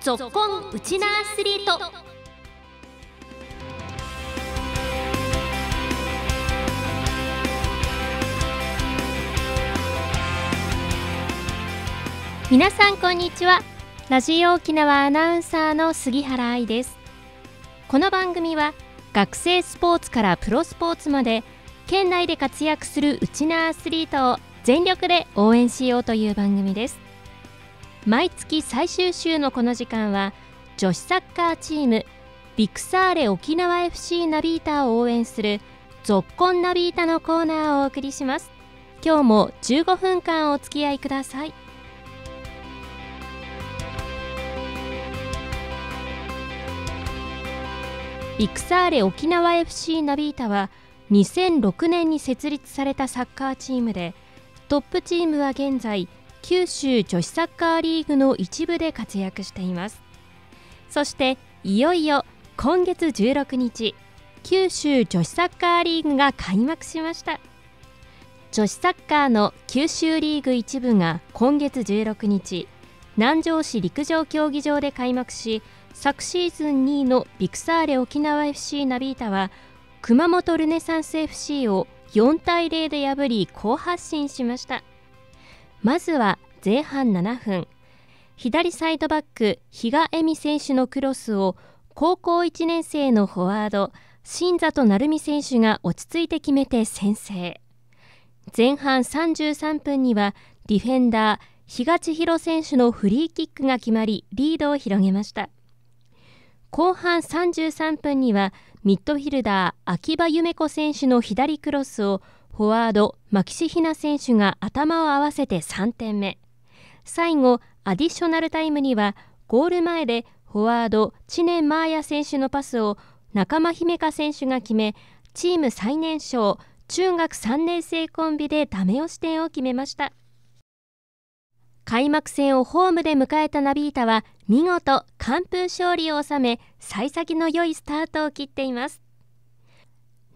ぞっこんウチナアスリート。皆さんこんにちは。ラジオ沖縄アナウンサーの杉原愛です。この番組は学生スポーツからプロスポーツまで県内で活躍するウチナアスリートを全力で応援しようという番組です。毎月最終週のこの時間は女子サッカーチームビクサーレ沖縄 FC ナビータを応援するぞっこんナビータのコーナーをお送りします。今日も15分間お付き合いください。ビクサーレ沖縄 FC ナビータは2006年に設立されたサッカーチームでトップチームは現在九州女子サッカーリーグの一部で活躍しています。そしていよいよ今月16日九州女子サッカーリーグが開幕しました。女子サッカーの九州リーグ一部が今月16日南城市陸上競技場で開幕し昨シーズン2位のビクサーレ沖縄 FC ナビータは熊本ルネサンス FC を4対0で破り好発進しました。まずは前半7分。左サイドバック比嘉恵美選手のクロスを高校1年生のフォワード新里成美選手が落ち着いて決めて先制。前半33分にはディフェンダー比嘉千尋選手のフリーキックが決まりリードを広げました。後半33分にはミッドフィルダー秋葉夢子選手の左クロスをフォワード牧師ひな選手が頭を合わせて3点目。最後アディショナルタイムにはゴール前でフォワード知念マーヤ選手のパスを仲間姫香選手が決めチーム最年少中学3年生コンビでダメ押し点を決めました。開幕戦をホームで迎えたナビータは見事完封勝利を収め幸先の良いスタートを切っています。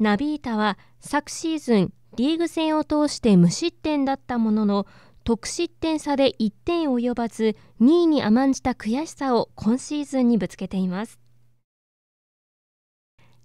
ナビータは昨シーズンリーグ戦を通して無失点だったものの得失点差で1点及ばず2位に甘んじた悔しさを今シーズンにぶつけています。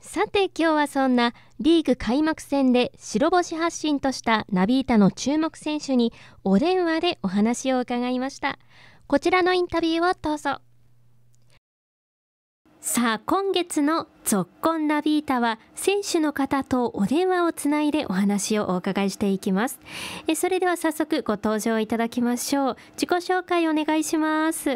さて今日はそんなリーグ開幕戦で白星発進としたナビータの注目選手にお電話でお話を伺いました。こちらのインタビューをどうぞ。さあ今月の「ぞっこんナビータ」は選手の方とお電話をつないでお話をお伺いしていきます。えそれでは早速ご登場いただきましょう。自己紹介お願いします。は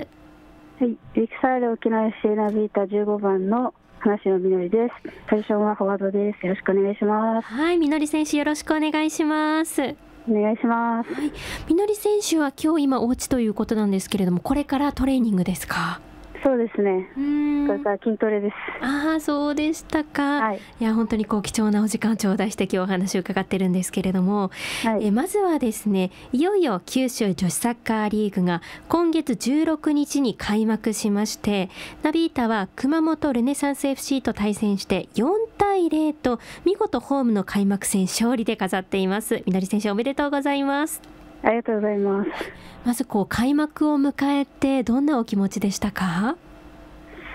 いビクサーレ沖縄 FC ナビータ15番の話のみのりです。最初はフォワードです。よろしくお願いします。はいみのり選手よろしくお願いします。お願いします、はい、みのり選手は今日今お家ということなんですけれどもこれからトレーニングですか？そうですね。それから筋トレです。ああ、そうでしたか。はい、いや、本当にこう貴重なお時間を頂戴して今日お話を伺ってるんですけれども。はい、え、まずはですね、いよいよ九州女子サッカーリーグが今月16日に開幕しまして。ナビータは熊本ルネサンス FC と対戦して4対0と見事ホームの開幕戦勝利で飾っています。みのり選手おめでとうございます。ありがとうございます。まずこう開幕を迎えてどんなお気持ちでしたか？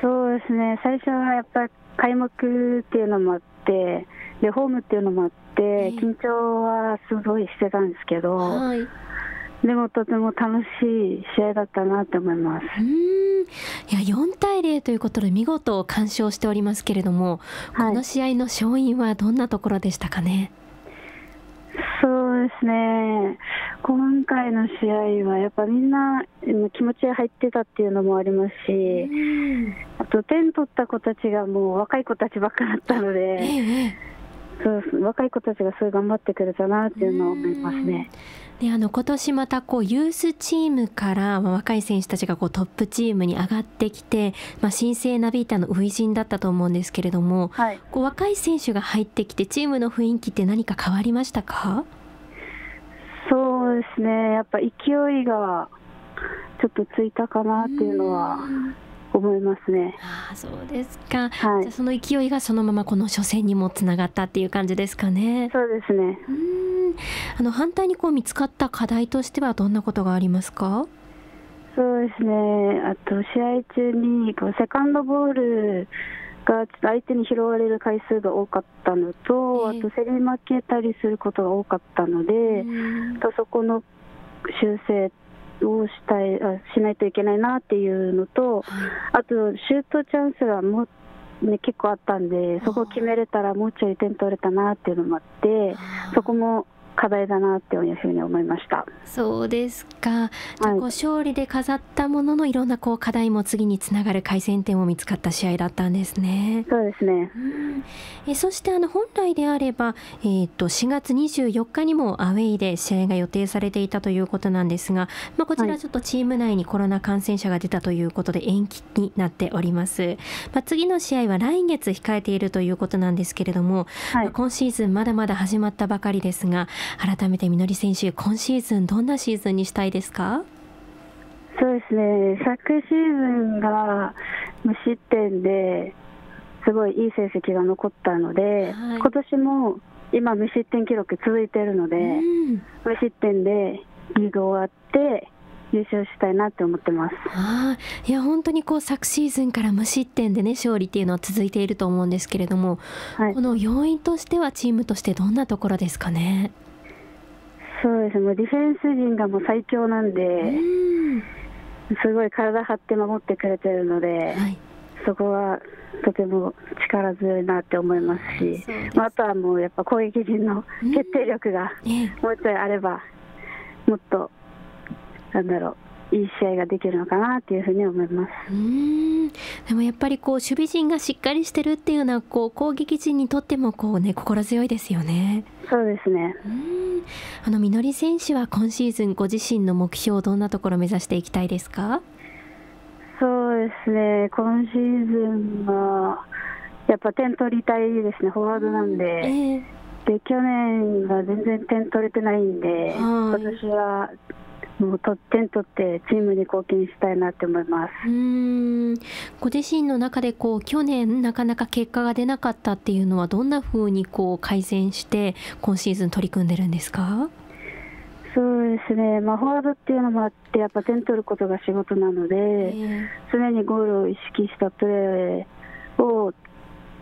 そうですね。最初はやっぱり開幕っていうのもあって、でホームっていうのもあって、緊張はすごいしてたんですけど。はい、でもとても楽しい試合だったなと思います。いや4対0ということで見事完勝しておりますけれども、はい、この試合の勝因はどんなところでしたかね？そうですね、今回の試合はやっぱみんな気持ちが入ってたっていうのもありますし、あと点取った子たちがもう若い子たちばっかだったので、そう若い子たちがすごい頑張ってくれたなっていうのを思いますね。であの今年またこうユースチームから、まあ、若い選手たちがこうトップチームに上がってきて、まあ、新生ナビータの初陣だったと思うんですけれども、はい、こう若い選手が入ってきてチームの雰囲気って何か変わりましたか？そうですね。やっぱ勢いがちょっとついたかなっていうのは思いますね。あそうですか、はい、じゃその勢いがそのままこの初戦にもつながったっていう感じですかね。そうですね。あの反対にこう見つかった課題としてはどんなことがありますか？そうですね、あと試合中にこうセカンドボールが相手に拾われる回数が多かったのと、ええ。あと競り負けたりすることが多かったので、とそこの修正をしたいあしないといけないなっていうのと、あとシュートチャンスがもう、ね、結構あったんで、そこを決めれたらもうちょい点取れたなっていうのもあって、そこも課題だなっていうふうに思いました。そうですか。じゃこう勝利で飾ったもののいろんなこう課題も次につながる改善点も見つかった試合だったんですね。そうですね。うんえそしてあの本来であれば、えー、と4月24日にもアウェイで試合が予定されていたということなんですが、まあ、こちらはいちょっとチーム内にコロナ感染者が出たということで延期になっております、まあ、次の試合は来月控えているということなんですけれども、はいまあ今シーズンまだまだ始まったばかりですが改めてみのり選手今シーズンどんなシーズンにしたいですか？そうですね、昨シーズンが無失点ですごいいい成績が残ったので、はい。今年も今、無失点記録続いてるので、うん。無失点でリーグ終わって優勝したいなって思ってます。ああいや本当にこう昨シーズンから無失点でね勝利っていうのは続いていると思うんですけれども、はい。こ、の要因としてはチームとしてどんなところですかね？そうですね、もうディフェンス陣がもう最強なんうで、ん。すごい体張って守ってくれてるので、はい、そこはとても力強いなって思いますし、まあ、あとはもうやっぱ攻撃陣の決定力がねもうちょいあれば、もっと、なんだろう、いい試合ができるのかなっていうふうに思います。うんでもやっぱりこう守備陣がしっかりしてるっていうのはこう攻撃陣にとってもこうね心強いですよね。そうですね。うんあのみのり選手は今シーズンご自身の目標どんなところを目指していきたいですか？そうですね、今シーズンは、やっぱ点取りたいですね、フォワードなんえで、えで去年は全然点取れてないんで、今年はもうと点取ってチームに貢献したいなって思います。うーん。ご自身の中でこう去年なかなか結果が出なかったっていうのはどんな風にこう改善して今シーズン取り組んでるんですか？そうですね、まあ、フォワードっていうのもあって、やっぱ点取ることが仕事なので、え常にゴールを意識したプレーを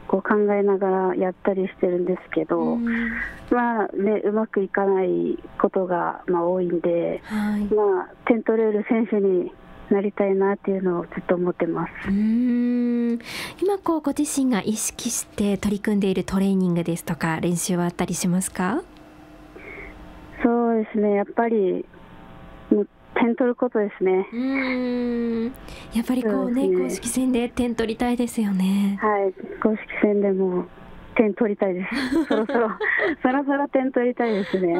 こう考えながらやったりしてるんですけど、うん。まあね、うまくいかないことがまあ多いんで、はい。まあ、点取れる選手になりたいなっていうのをずっと思ってます。うーん。今こうご自身が意識して取り組んでいるトレーニングですとか練習はあったりしますか？そうですね、やっぱり点取ることですね。うーん。やっぱりこうねね。公式戦で点取りたいですよね。はい、公式戦でも点取りたいです。そろそろ、そろそろ点取りたいですね。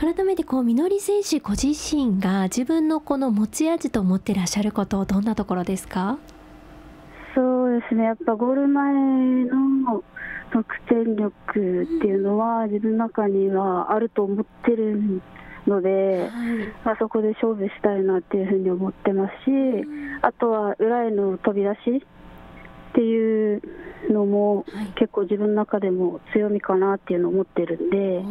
改めてこうみのり選手ご自身が自分のこの持ち味と思ってらっしゃることどんなところですか？そうですね、やっぱゴール前の得点力っていうのは、自分の中にはあると思ってるので、まあ、そこで勝負したいなっていうふうに思ってますし、あとは裏への飛び出しっていうのもはい。結構自分の中でも強みかなっていうのを思ってるんで、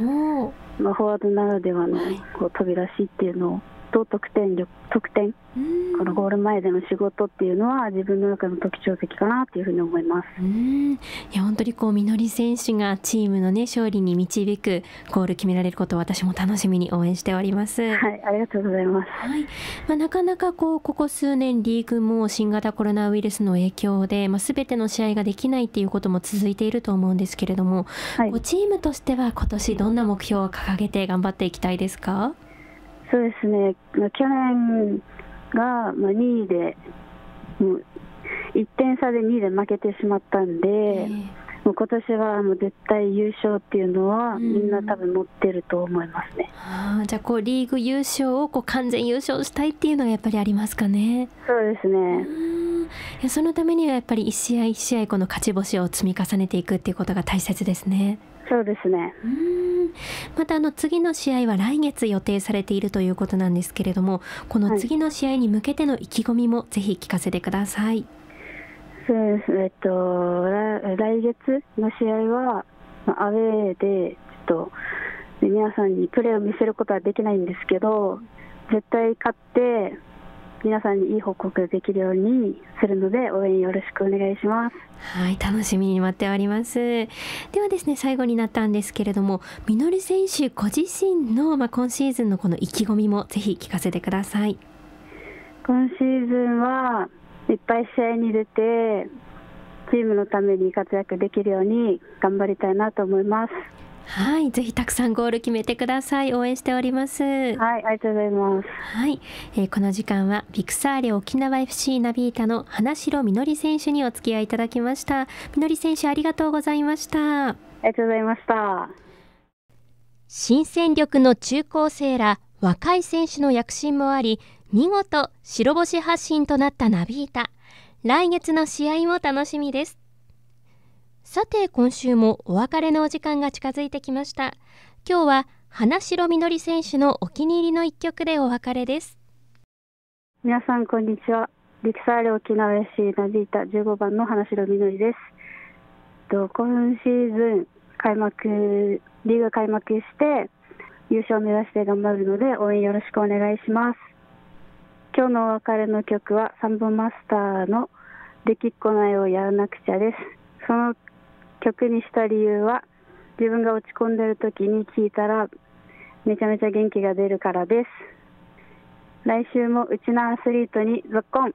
まあ、フォワードならではのはい。こう飛び出しっていうのと得点力得点うんこのゴール前での仕事っていうのは自分の中の特徴的かなっていうふうに思います。うんいや本当にこうみのり選手がチームのね勝利に導くゴール決められることを私も楽しみに応援しております。はい、ありがとうございます。はいまあ、なかなかこうここ数年リーグも新型コロナウイルスの影響で、まあ、全ての試合ができないっていうことも続いていると思うんですけれども、はいこう、チームとしては今年どんな目標を掲げて頑張っていきたいですか？そうですね、まあ去年がまあ2位で、もう1点差で2位で負けてしまったんで、えもう今年はもう絶対優勝っていうのは、うんみんな多分持ってると思いますね。あーじゃあこうリーグ優勝をこう完全優勝したいっていうのがやっぱりありますかね。そうですうね、んいやそのためにはやっぱり一試合一試合この勝ち星を積み重ねていくっていうことが大切ですね。そうですね。うんまたあの次の試合は来月予定されているということなんですけれどもこの次の試合に向けての意気込みもぜひ聞かせてください。そうですえっと、来来月の試合は、まあアウェーで、ちょっと皆さんにプレーを見せることはできないんですけど、絶対勝って、皆さんにいい報告できるようにするので応援よろしくお願いします。はい楽しみに待っております。ではですね最後になったんですけれどもみのり選手ご自身の、まあ、今シーズンのこの意気込みもぜひ聞かせてください。今シーズンはいっぱい試合に出てチームのために活躍できるように頑張りたいなと思いますはい、ぜひたくさんゴール決めてください。応援しております。はい、ありがとうございます。はい、えー、この時間はビクサーレ沖縄 FC ナビータの花城みのり選手にお付き合いいただきました。みのり選手ありがとうございました。ありがとうございました。新戦力の中高生ら若い選手の躍進もあり、見事白星発進となったナビータ。来月の試合も楽しみです。さて今週もお別れのお時間が近づいてきました。今日は花城みのり選手のお気に入りの一曲でお別れです。皆さんこんにちは。リクサーレ沖縄 FC ナビータ15番の花城みのりです。と今シーズン開幕リーグ開幕して優勝を目指して頑張るので応援よろしくお願いします。今日のお別れの曲は3本マスターのできっこないをやらなくちゃです。その曲にした理由は自分が落ち込んでる時に聴いたらめちゃめちゃ元気が出るからです。来週もうちのアスリートにぞっこん